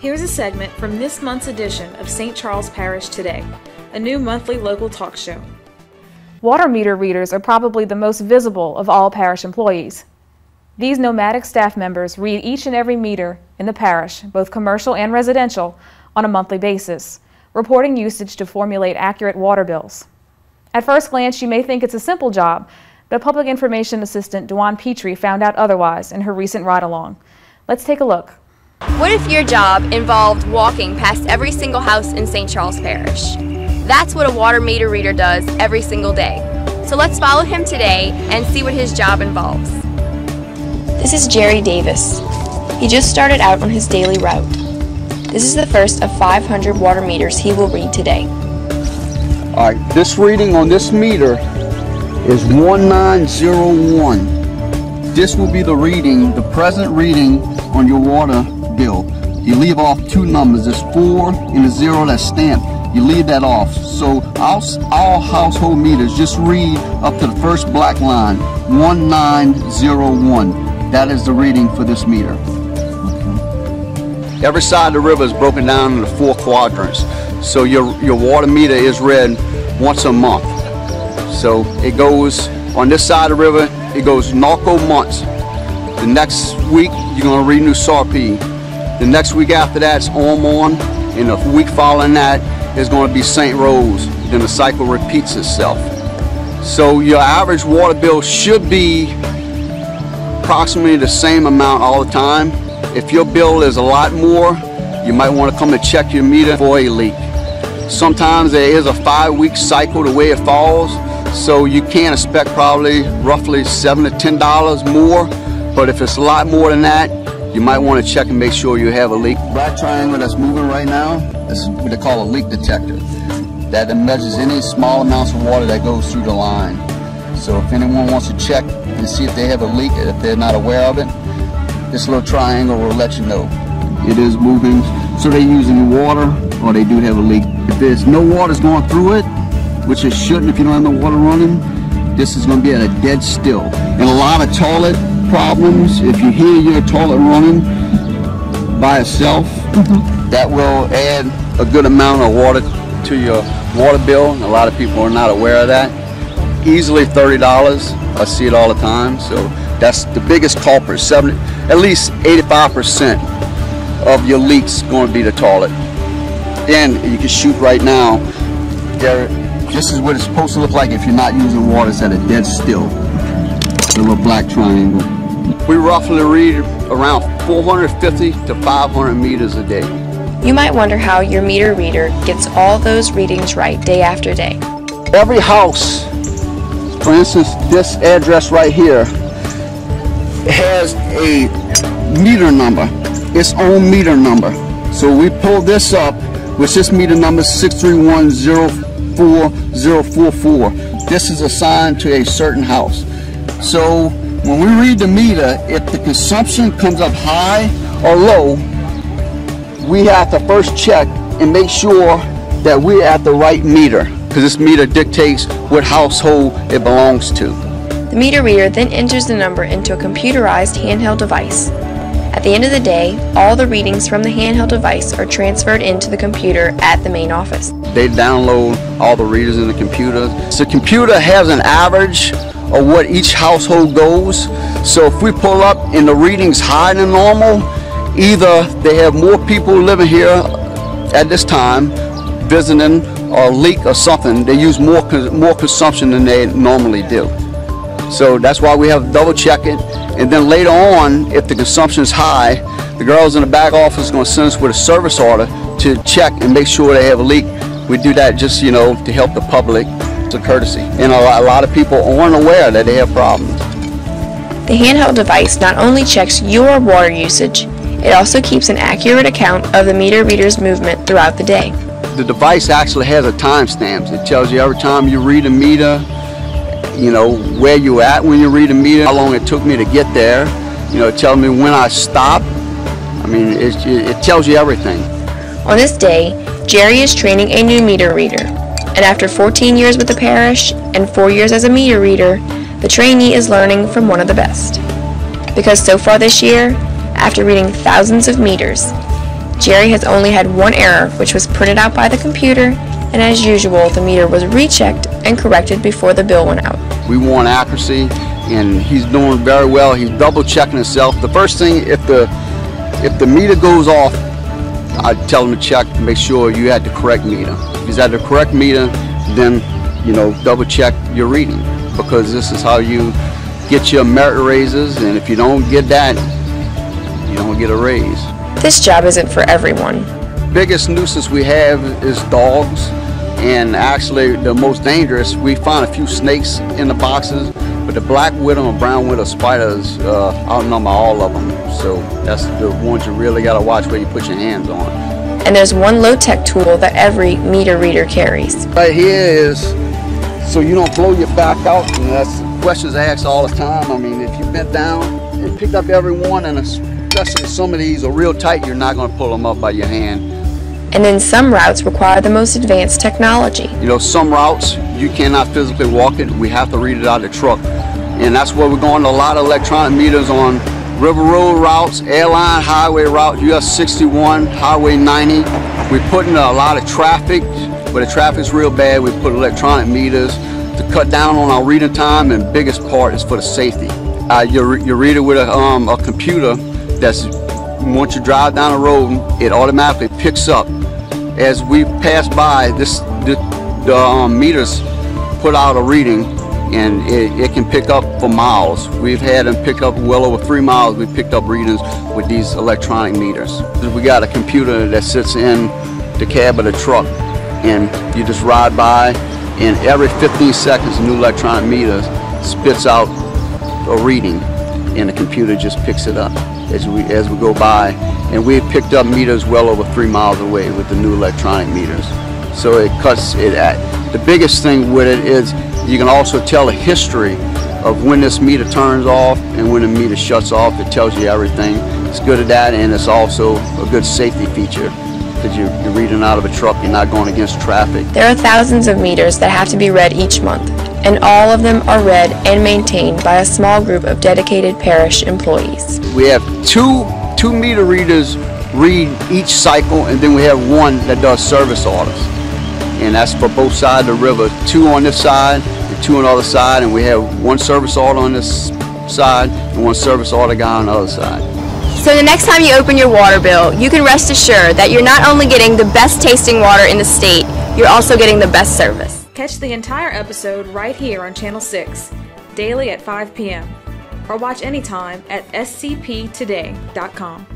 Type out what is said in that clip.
Here's a segment from this month's edition of St. Charles Parish Today, a new monthly local talk show. Water meter readers are probably the most visible of all parish employees. These nomadic staff members read each and every meter in the parish, both commercial and residential, on a monthly basis, reporting usage to formulate accurate water bills. At first glance, you may think it's a simple job, but Public Information Assistant Dewan Petrie found out otherwise in her recent ride along. Let's take a look. What if your job involved walking past every single house in St. Charles Parish? That's what a water meter reader does every single day. So let's follow him today and see what his job involves. This is Jerry Davis. He just started out on his daily route. This is the first of 500 water meters he will read today. All right, this reading on this meter is 1901. This will be the reading, the present reading on your water bill. You leave off two numbers, there's four and a zero that's stamped. You leave that off. So all, all household meters, just read up to the first black line, 1901. That is the reading for this meter. Every side of the river is broken down into four quadrants. So your, your water meter is read once a month. So it goes on this side of the river, it goes Norco months. The next week, you're gonna read New Sarpy. The next week after that, it's Ormond. And the week following that is gonna be St. Rose. Then the cycle repeats itself. So your average water bill should be approximately the same amount all the time. If your bill is a lot more, you might want to come and check your meter for a leak. Sometimes there is a five week cycle the way it falls, so you can expect probably roughly seven to ten dollars more. But if it's a lot more than that, you might want to check and make sure you have a leak. Black triangle that's moving right now is what they call a leak detector. That measures any small amounts of water that goes through the line. So if anyone wants to check and see if they have a leak, if they're not aware of it, this little triangle will let you know. It is moving, so they're using water or they do have a leak. If there's no water going through it, which it shouldn't if you don't have no water running, this is going to be at a dead still. And a lot of toilet problems, if you hear your toilet running by itself, mm -hmm. that will add a good amount of water to your water bill. A lot of people are not aware of that. Easily $30. I see it all the time. So that's the biggest culprit. 70, at least 85% of your leaks going to be the toilet. And you can shoot right now. There, this is what it's supposed to look like if you're not using water. It's at a dead still. The little black triangle. We roughly read around 450 to 500 meters a day. You might wonder how your meter reader gets all those readings right day after day. Every house, for instance, this address right here, has a meter number, its own meter number. So we pull this up, which this meter number is 6310444. This is assigned to a certain house. So when we read the meter, if the consumption comes up high or low, we have to first check and make sure that we're at the right meter because this meter dictates what household it belongs to. The meter reader then enters the number into a computerized handheld device. At the end of the day, all the readings from the handheld device are transferred into the computer at the main office. They download all the readers in the computer. So the computer has an average of what each household goes. So if we pull up and the reading's higher than normal, either they have more people living here at this time visiting or leak or something, they use more, more consumption than they normally do. So that's why we have double check it. And then later on, if the consumption is high, the girls in the back office are going to send us with a service order to check and make sure they have a leak. We do that just, you know, to help the public. It's a courtesy. And a lot, a lot of people aren't aware that they have problems. The handheld device not only checks your water usage, it also keeps an accurate account of the meter reader's movement throughout the day. The device actually has a timestamp. It tells you every time you read a meter, you know, where you at when you read a meter, how long it took me to get there, you know, tell me when I stop. I mean, it, it tells you everything. On this day, Jerry is training a new meter reader. And after 14 years with the parish and 4 years as a meter reader, the trainee is learning from one of the best. Because so far this year, after reading thousands of meters, Jerry has only had one error, which was printed out by the computer, and as usual, the meter was rechecked and corrected before the bill went out. We want accuracy, and he's doing very well. He's double checking himself. The first thing, if the if the meter goes off, I tell them to check, make sure you had the correct meter. If he's at the correct meter, then you know double check your reading because this is how you get your merit raises, and if you don't get that, you don't get a raise. This job isn't for everyone. Biggest nuisance we have is dogs, and actually the most dangerous. We find a few snakes in the boxes, but the black widow and brown widow spiders uh, outnumber all of them. So that's the ones you really got to watch where you put your hands on. And there's one low-tech tool that every meter reader carries. Right here is so you don't blow your back out, and that's questions asked all the time. I mean, if you bent down and picked up every one, and especially some of these are real tight, you're not going to pull them up by your hand. And then some routes require the most advanced technology. You know, some routes you cannot physically walk it. We have to read it out of the truck. And that's where we're going to a lot of electronic meters on river road routes, airline highway routes, US 61, Highway 90. We're putting a lot of traffic, but the traffic's real bad. We put electronic meters to cut down on our reading time, and biggest part is for the safety. Uh, you, you read it with a, um, a computer that's, once you drive down the road, it automatically picks up. As we pass by, this the, the um, meters put out a reading and it, it, can pick up for miles. We've had them pick up well over three miles. We picked up readings with these electronic meters. We got a computer that sits in the cab of the truck and you just ride by and every 15 seconds a new electronic meter spits out a reading and the computer just picks it up as we as we go by and we've picked up meters well over three miles away with the new electronic meters so it cuts it at the biggest thing with it is you can also tell a history of when this meter turns off and when the meter shuts off it tells you everything it's good at that and it's also a good safety feature because you're, you're reading out of a truck, you're not going against traffic. There are thousands of meters that have to be read each month, and all of them are read and maintained by a small group of dedicated parish employees. We have two, two meter readers read each cycle, and then we have one that does service orders. And that's for both sides of the river, two on this side and two on the other side, and we have one service order on this side and one service order guy on the other side. So the next time you open your water bill, you can rest assured that you're not only getting the best tasting water in the state, you're also getting the best service. Catch the entire episode right here on Channel 6, daily at 5 p.m., or watch anytime at scptoday.com.